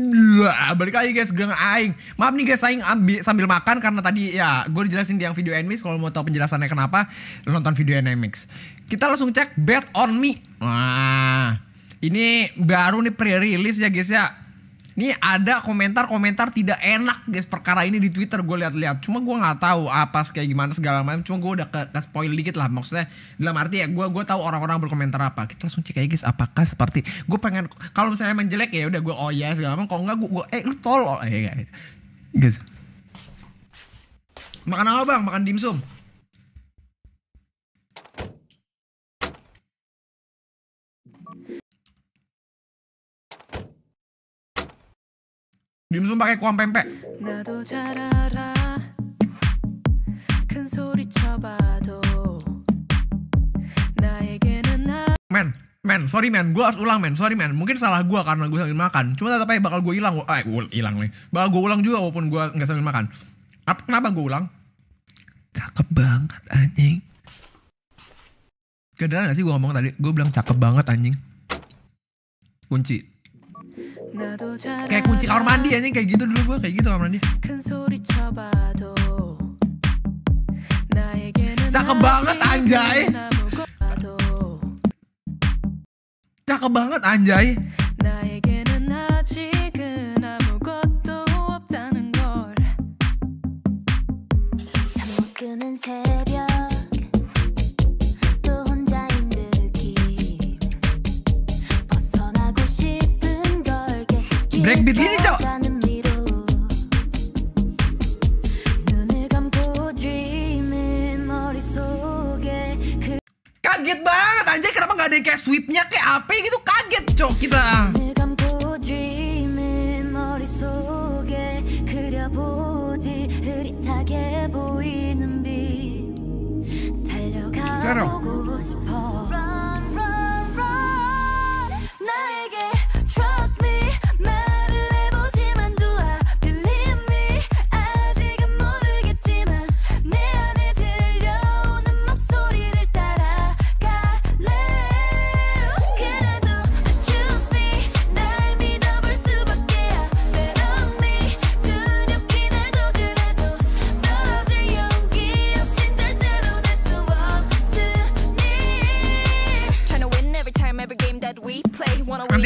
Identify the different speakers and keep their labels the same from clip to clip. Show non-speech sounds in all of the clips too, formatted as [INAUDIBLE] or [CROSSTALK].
Speaker 1: Wah, balik lagi guys, gang aing. Maaf nih guys, aing ambil sambil makan karena tadi ya gue dijelasin di yang video Nmix. Kalau mau tahu penjelasannya kenapa, nonton video Nmix. Kita langsung cek Bet on Me. Wah, ini baru nih pre-release ya guys ya. Ini ada komentar-komentar tidak enak guys perkara ini di Twitter gue lihat-lihat. Cuma gue nggak tahu apa kayak gimana segala macam. Cuma gue udah ke, ke spoil dikit lah maksudnya. Dalam arti ya gue gue tahu orang-orang berkomentar apa. Kita langsung cek aja guys apakah seperti gue pengen kalau misalnya emang jelek ya udah gue oh ya segala macam. Kalau nggak gue, eh lu tolol eh guys. Guys. Makan apa bang? Makan dimsum. dimsum pakai kuah pempek. men men sorry men gue harus ulang men sorry men. Mungkin salah gue karena gue sambil makan. Cuma tetap aja bakal gue hilang eh gue hilang nih. Bakal gue ulang juga walaupun gue nggak sambil makan. Apa kenapa gue ulang? Cakep banget anjing. Kedengeran gak sih gue ngomong tadi? Gue bilang cakep banget anjing. Kunci kayak kunci kamar mandi anjing kayak gitu dulu gue kayak gitu kamar mandi. cakep banget anjay. cakep banget anjay. kayak beat cok. Kaget banget anjay. Kenapa nggak ada yang kayak sweepnya kayak apa gitu? Kaget cok kita.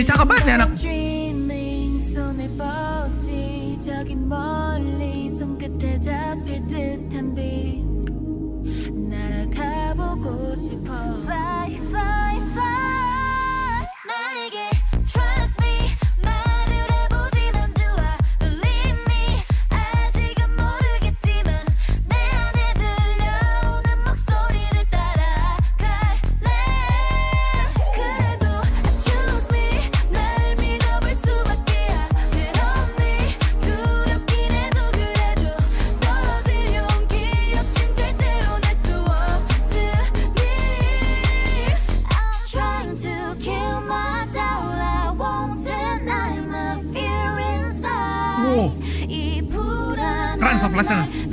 Speaker 2: 니
Speaker 3: 잠깐만
Speaker 2: 내 나. 날아가보고 싶어 placer.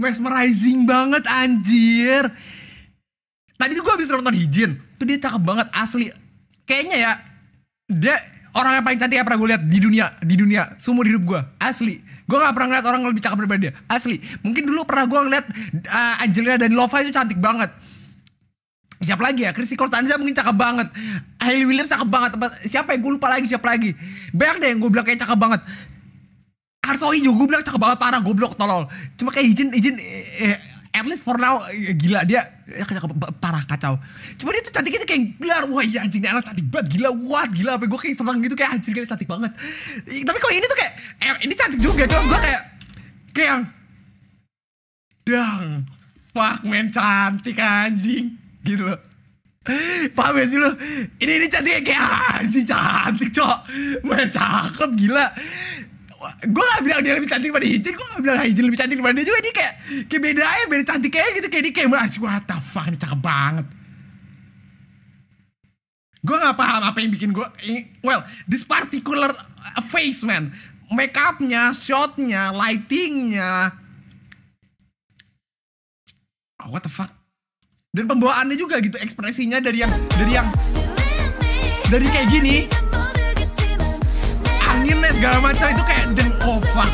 Speaker 1: Mesmerizing banget anjir. Tadi tuh gue habis nonton Hijin. Tuh dia cakep banget asli. Kayaknya ya dia orang yang paling cantik yang pernah gue lihat di dunia di dunia seumur hidup gue asli. Gue gak pernah ngeliat orang yang lebih cakep daripada dia asli. Mungkin dulu pernah gue ngeliat uh, Angelina dan Lova itu cantik banget. Siapa lagi ya? Chrissy Costanza mungkin cakep banget. Hailey Williams cakep banget. Apa- Siapa ya? Gue lupa lagi siapa lagi. Banyak deh yang gue bilang kayak cakep banget. Arsoi juga bilang cakep banget parah goblok tolol. Cuma kayak izin izin eh, at least for now eh, gila dia ya, parah kacau. Cuma dia tuh cantiknya tuh kayak gelar wah iya anjing anak cantik banget gila what gila apa gue kayak seneng gitu kayak anjing kayak cantik banget. Eh, Tapi kok ini tuh kayak eh, ini cantik juga cuma gue kayak kayak dang fuck men cantik anjing gitu loh. Paham gak sih lo? Ini ini cantik kayak anjing cantik cok Main cakep gila Gue gak bilang dia lebih cantik daripada Hijin Gue gak bilang Hijin lebih cantik daripada dia juga. Dia kayak, kayak beda aja beda cantik kayak gitu Kayak dia kayak anjing what the fuck ini cakep banget. Gue gak paham apa yang bikin gue Well, this particular face man. Make upnya, shotnya, lightingnya. Oh, What the fuck? Dan pembawaannya juga gitu ekspresinya dari yang dari yang dari kayak gini anginnya segala macam itu kayak oh fuck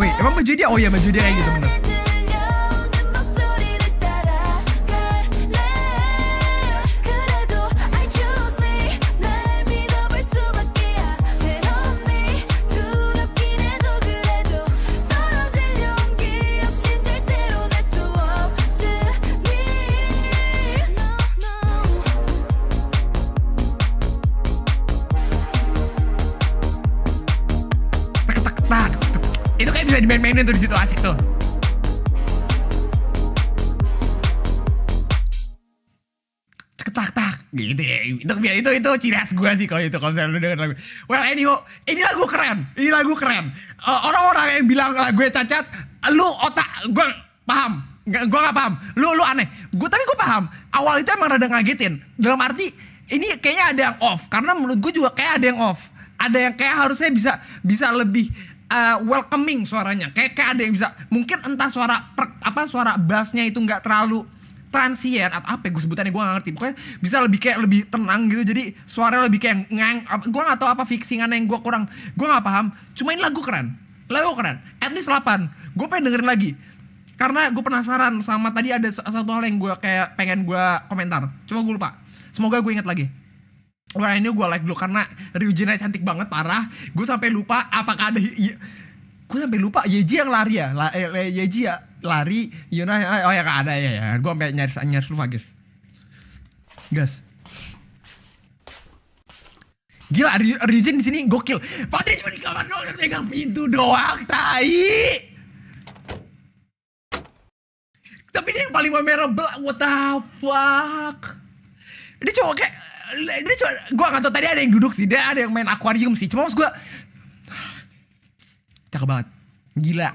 Speaker 1: wait emang baju dia oh iya baju dia kayak gitu bener itu kayak bisa dimain-mainin tuh di situ asik tuh. Cek, tak gitu ya. Itu itu itu ciri khas gue sih kalau itu kalau misalnya lu denger lagu. Well anyway ini lagu keren ini lagu keren. Eh, orang-orang yang bilang lagu cacat lu otak gue paham. Gue gak paham. Lu lu aneh. Gue tapi gue paham. Awal itu emang rada ngagetin. Dalam arti ini kayaknya ada yang off. Karena menurut gue juga kayak ada yang off. Ada yang kayak harusnya bisa bisa lebih uh, welcoming suaranya. Kayak kayak ada yang bisa mungkin entah suara per- apa suara bassnya itu nggak terlalu transient atau apa ya, gue sebutannya gue gak ngerti. Pokoknya bisa lebih kayak lebih tenang gitu. Jadi suara lebih kayak ngang gue gak tahu apa fixingan yang gue kurang. Gue gak paham cuma ini lagu keren. Lagu keren. At least 8 gue pengen dengerin lagi. Karena gue penasaran sama tadi ada sa- satu hal yang gue kayak pengen gue komentar. Cuma gue lupa. Semoga gue inget lagi Wah ini gue like dulu karena Ryujinnya cantik banget parah. Gue sampai lupa apakah ada gue sampai lupa Yeji yang lari ya. La, eh, Yeji ya lari. Yuna oh ya ada ya ya. Gue sampai nyaris nyaris lupa guys. Gas. Gila Ry- Ryujin di sini gokil. Padahal cuma di kamar doang dan megang pintu doang. Tai. Tapi dia yang paling memorable. What the fuck? Dia cuma kayak ini cuma gue nggak tahu tadi ada yang duduk sih dia ada yang main akuarium sih. Cuma maksud gue cakep banget. Gila.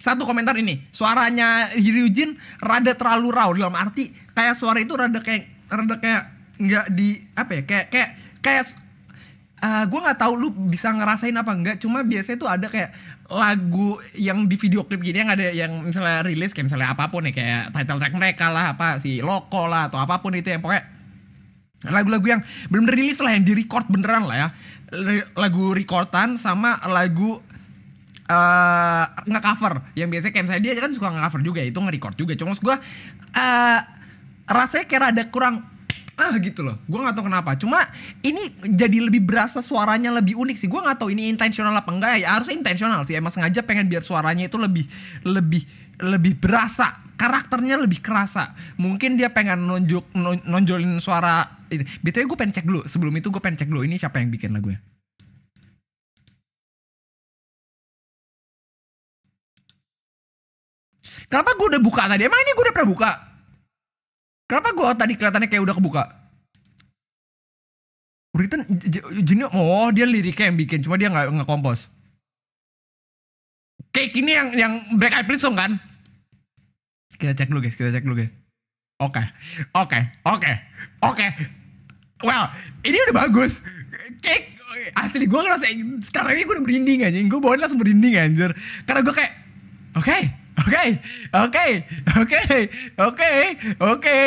Speaker 1: Satu komentar ini suaranya Hiryujin rada terlalu raw dalam arti kayak suara itu rada kayak rada kayak nggak di apa ya kayak kayak kayak gue nggak tahu lu bisa ngerasain apa enggak cuma biasanya tuh ada kayak lagu yang di video klip gini yang ada yang misalnya rilis kayak misalnya apa pun ya kayak title track mereka lah apa si loko lah atau apa pun itu yang pokoknya lagu-lagu yang bener-bener rilis lah yang di record beneran lah ya. Lagu recordan sama lagu eh nge-cover. Yang biasanya kayak misalnya dia kan suka nge-cover juga itu nge-record juga. Cuma gue eh rasanya kayak rada kurang ah gitu loh. Gue nggak tahu kenapa. Cuma ini jadi lebih berasa suaranya lebih unik sih. Gue nggak tahu ini intensional apa enggak ya. Harusnya intensional sih. Emang sengaja pengen biar suaranya itu lebih lebih lebih berasa. Karakternya lebih kerasa. Mungkin dia pengen nunjuk non- nonjolin suara itu. Btw gue pengen cek dulu. Sebelum itu gue pengen cek dulu. Ini siapa yang bikin lagunya? Kenapa gue udah buka tadi? Emang ini gue udah pernah buka? Kenapa gue tadi kelihatannya kayak udah kebuka? Uritan jenis oh dia liriknya yang bikin, cuma dia nggak nge-compose. Cake ini yang yang Black Eyed Peas kan? Kita cek dulu guys, kita cek dulu guys. Oke, oke, oke, oke. Well, ini udah bagus. Cake asli gue ngerasa sekarang ini gue udah merinding aja. Gue bawain langsung merinding anjir. Karena gue kayak Oke, oke, oke, oke, oke, oke,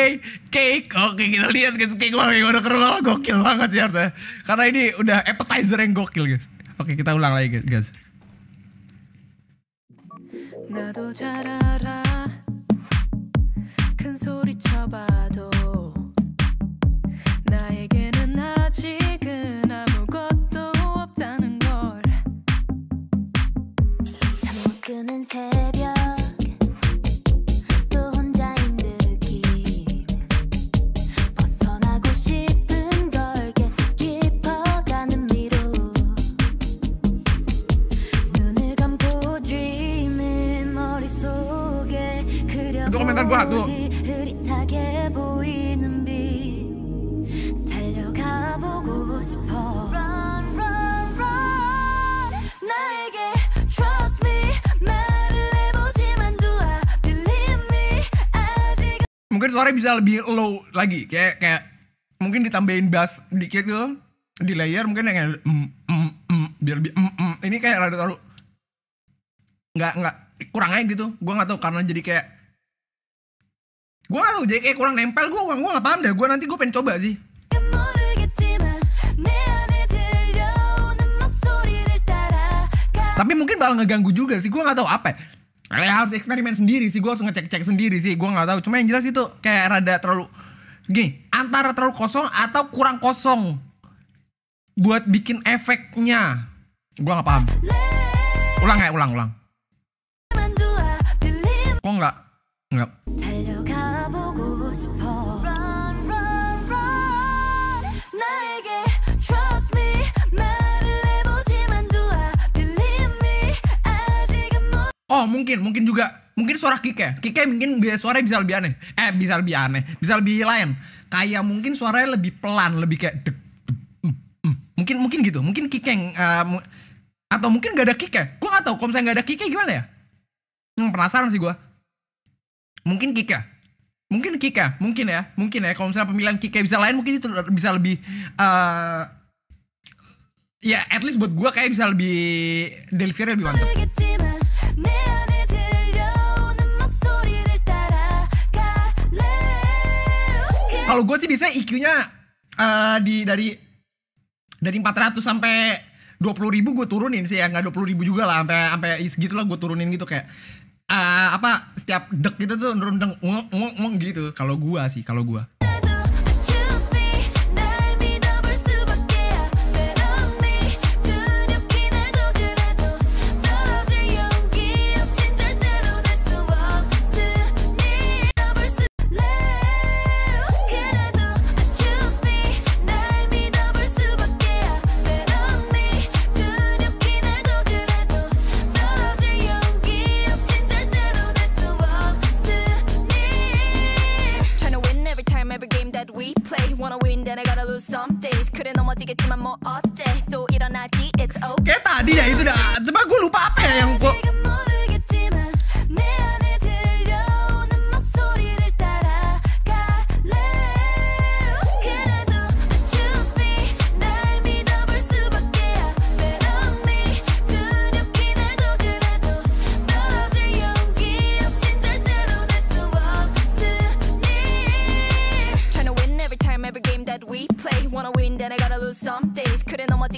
Speaker 1: cake, oke kita lihat guys, cake wah yang udah keren banget, gokil banget sih harusnya. Karena ini udah appetizer yang gokil guys. Oke kita ulang lagi guys. guys.
Speaker 3: 나도 잘 알아 큰 소리 쳐봐도 나에게는 아직은 아무것도 없다는 걸
Speaker 2: 잠 못 드는 새
Speaker 3: 직
Speaker 1: Mungkin suaranya bisa lebih low lagi, kayak kayak mungkin ditambahin bass dikit gitu di layer mungkin yang kayak mm, mm, mm, biar lebih mm, mm. ini kayak rada taruh nggak nggak kurang aja gitu. Gue nggak tahu karena jadi kayak gue gak tau JKE eh, kurang nempel gue gue gak paham dah. Gue nanti gue pengen coba sih. Tapi mungkin bakal ngeganggu juga sih. Gue nggak tau apa. Ya harus eksperimen sendiri sih. Gue harus ngecek-cek sendiri sih. Gue nggak tau cuma yang jelas itu kayak rada terlalu gini antara terlalu kosong atau kurang kosong buat bikin efeknya. Gue nggak paham. Ulang ya ulang ulang. Kok nggak? Nggak.
Speaker 2: 가 보고 싶어
Speaker 3: 나에게 trust me 말을 해보지만 do I believe me 아직은 모
Speaker 1: oh mungkin mungkin juga mungkin suara Kike Kike mungkin biasa suaranya bisa lebih aneh eh bisa lebih aneh bisa lebih lain kayak mungkin suaranya lebih pelan lebih kayak deg, deg, mm, mm. mungkin mungkin gitu mungkin Kike yang eh, mu- atau mungkin gak ada Kike gue gak tahu kalau misalnya gak ada Kike gimana ya hmm, penasaran sih gue mungkin Kike mungkin Kika, mungkin ya, mungkin ya. Kalau misalnya pemilihan Kika bisa lain, mungkin itu bisa lebih uh, ya at least buat gue kayak bisa lebih delivery lebih mantap. Kalau gue sih bisa IQ-nya e uh, eh, di dari dari 400 sampai dua puluh ribu gue turunin sih ya nggak dua puluh ribu juga lah sampai sampai segitulah gue turunin gitu kayak eh, apa setiap dek gitu tuh nurun deng ngong ngong gitu. Kalau gue sih kalau gue kayak tadi ya itu dah. Cuma gue lupa apa ya yang kok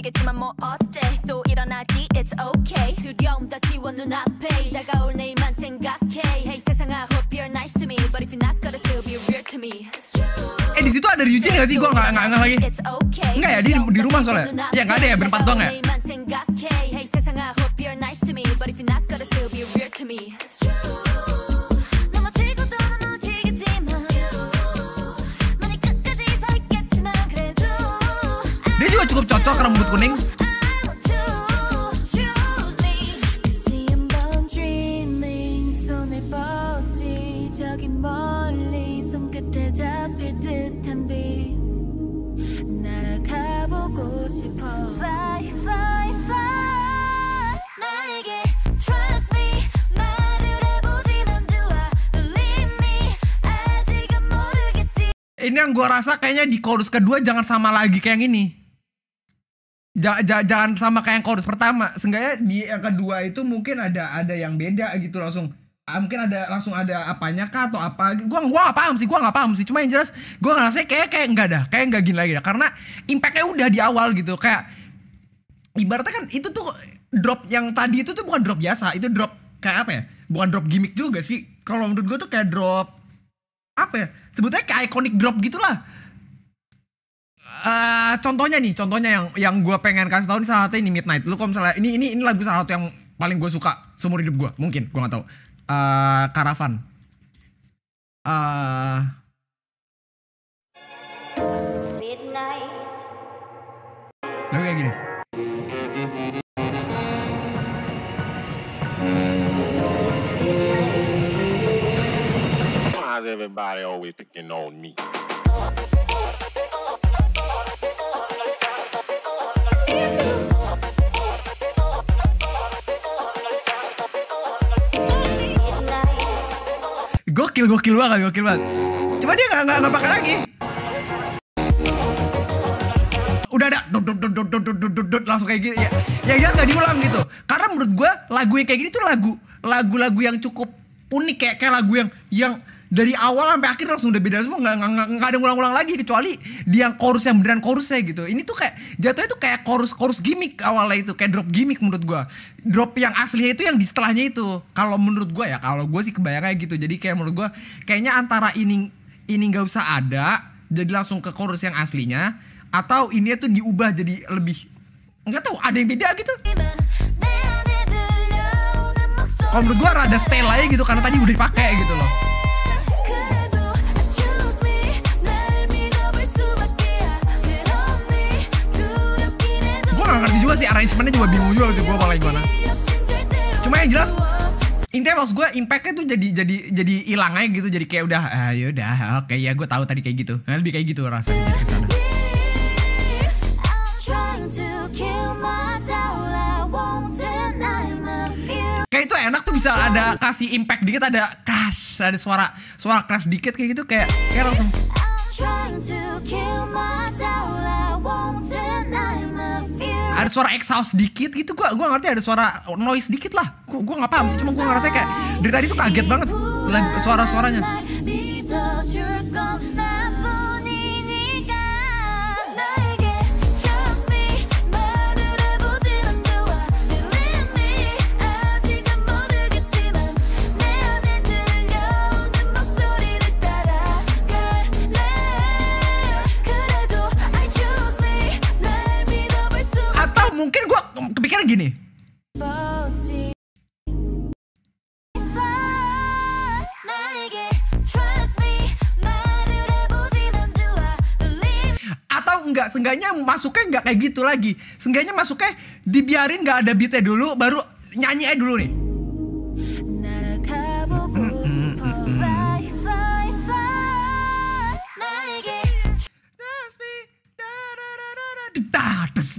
Speaker 3: 그래 넘어지겠지만 뭐 어때 또 일어나지 it's okay
Speaker 2: 두려움 다 지워 눈앞에 다가올 내일만 생각해 Hey 세상 I hope you're nice to me But if you're not gonna still be real to me
Speaker 3: It's true
Speaker 1: eh di situ ada Ryujin gak sih gue nggak nggak nggak lagi
Speaker 3: It's okay
Speaker 1: Enggak ya, di, di rumah soalnya. Ya nggak ada ya, berempat doang ya. Ini yang gue rasa kayaknya di chorus kedua jangan sama lagi kayak yang ini. Ja- ja- jangan sama kayak yang chorus pertama. Seenggaknya di yang kedua itu mungkin ada ada yang beda gitu langsung. Ah, mungkin ada langsung ada apanya kah atau apa gua gua nggak paham sih gua nggak paham sih. Cuma yang jelas gua ngerasa kayak kayak enggak dah kayak enggak gini lagi dah. Karena impactnya udah di awal gitu. Kayak ibaratnya kan itu tuh drop yang tadi itu tuh bukan drop biasa. Itu drop kayak apa ya? Bukan drop gimmick juga sih. Kalau menurut gua tuh kayak drop apa ya? Sebetulnya kayak iconic drop gitulah. Eh contohnya nih contohnya yang yang gue pengen kasih tahu nih salah satu ini midnight. Lu kalau misalnya ini ini ini lagu salah satu yang paling gue suka seumur hidup gue mungkin gue nggak tahu. Eh Caravan. Eh. Lagu kayak gini
Speaker 4: Why is everybody always picking on me?
Speaker 1: gokil gokil banget gokil banget. Cuma dia nggak nggak pakai lagi. Udah ada dot dot dot dot dot dot dot dot langsung kayak gitu ya ya ya nggak diulang gitu. Karena menurut gue lagu yang kayak gini tuh lagu lagu-lagu yang cukup unik kayak kayak lagu yang yang dari awal sampai akhir langsung udah beda semua. Nggak nggak ada ngulang-ngulang lagi kecuali dia yang chorus yang beneran chorusnya gitu. Ini tuh kayak jatuhnya tuh kayak chorus chorus gimmick awalnya itu kayak drop gimmick menurut gua. Drop yang aslinya itu yang di setelahnya itu. Kalau menurut gua ya kalau gue sih kebayangnya gitu. Jadi kayak menurut gua kayaknya antara ini ini nggak usah ada jadi langsung ke chorus yang aslinya atau ini tuh diubah jadi lebih nggak tahu ada yang beda gitu. Kalau menurut gua rada style aja gitu karena tadi udah dipakai gitu loh juga sih arrangementnya juga bingung juga sih gue malah gimana. Cuma yang jelas intinya maksud gue impactnya tuh jadi jadi jadi hilang aja gitu. Jadi kayak udah ah yaudah oke ya gue tahu tadi kayak gitu. Nah, lebih kayak gitu rasanya ke sana. Kayak itu enak tuh bisa ada kasih impact dikit ada crash ada suara suara crash dikit kayak gitu kayak kayak langsung ada suara exhaust dikit gitu gua gua ngerti ada suara noise dikit lah. Gua, gua nggak paham sih cuma gua ngerasa kayak dari tadi tuh kaget banget suara-suaranya gini. Atau enggak seenggaknya masuknya enggak kayak gitu lagi. Seenggaknya masuknya dibiarin nggak ada beatnya dulu baru nyanyi aja dulu nih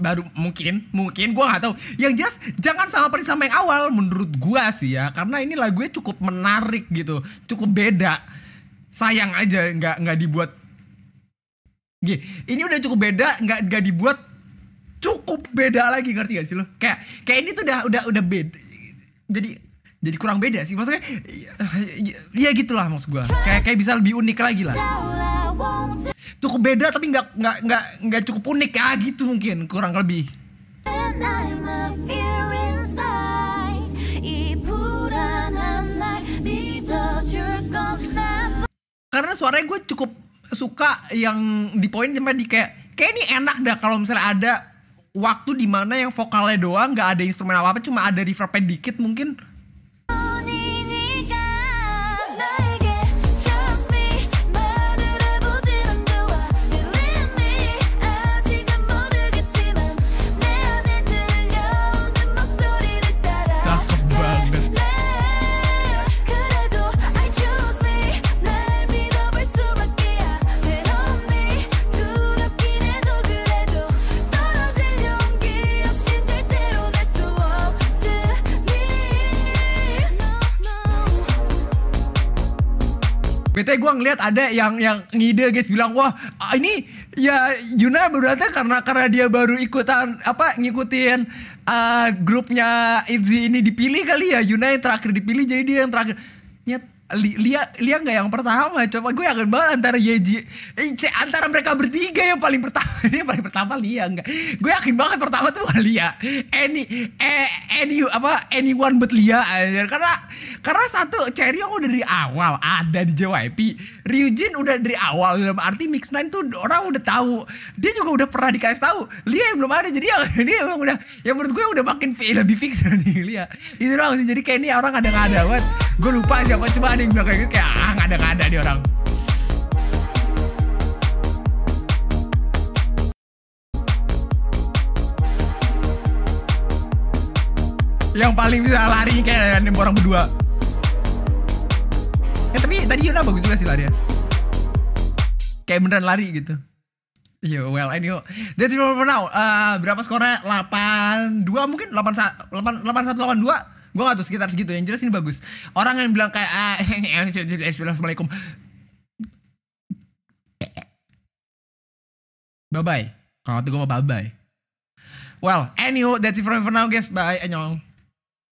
Speaker 1: baru mungkin mungkin gua nggak tahu. Yang jelas jangan sama persis sama yang awal menurut gua sih ya. Karena ini lagunya cukup menarik gitu cukup beda. Sayang aja nggak nggak dibuat. Ini udah cukup beda nggak nggak dibuat cukup beda lagi ngerti gak sih lo? Kayak kayak ini tuh udah udah udah beda jadi jadi kurang beda sih. Maksudnya ya gitulah maksud gua. Kayak kayak bisa lebih unik lagi lah cukup beda tapi nggak nggak nggak nggak cukup unik ya gitu mungkin kurang lebih. Karena suaranya gue cukup suka yang di poin sampai di kayak kayak ini enak dah kalau misalnya ada waktu di mana yang vokalnya doang nggak ada instrumen apa apa cuma ada reverbnya dikit mungkin gue ngeliat ada yang yang ngide guys bilang wah ah, ini ya Yuna datang karena karena dia baru ikutan apa ngikutin ah, grupnya Itzy ini dipilih kali ya Yuna yang terakhir dipilih jadi dia yang terakhir. Nyet Lia Lia nggak yang pertama coba. Gue yakin banget antara Yeji eh, antara mereka bertiga yang paling pertama ini [LAUGHS] yang paling pertama Lia enggak gue yakin banget pertama tuh bukan Lia. Any eh, any apa anyone but Lia aja karena karena satu Cherry yang udah dari awal ada di JYP Ryujin udah dari awal dalam arti Mix Nine tuh orang udah tahu. Dia juga udah pernah dikasih tahu Lia yang belum ada. Jadi yang [LAUGHS] ini emang udah yang menurut gue udah makin lebih fix [LAUGHS] dari Lia. Itu doang sih. Jadi kayak ini orang ada nggak ada banget. Gue lupa siapa coba ada yang bilang kayak gitu kayak ah nggak ada nggak ada di orang yang paling bisa lari kayak orang berdua ya tapi tadi Yuna bagus juga sih lari ya kayak beneran lari gitu Iya, well, anyway. That's it for now. Eh, berapa skornya? 82 mungkin? 81, 81, 82? Gue gak tahu sekitar segitu. Yang jelas ini bagus. Orang yang bilang kayak, ah, [LAUGHS] Assalamualaikum. Bye-bye. Kalau kata gue mau bye-bye. Well, anyway, that's it for now guys. Bye, annyeong.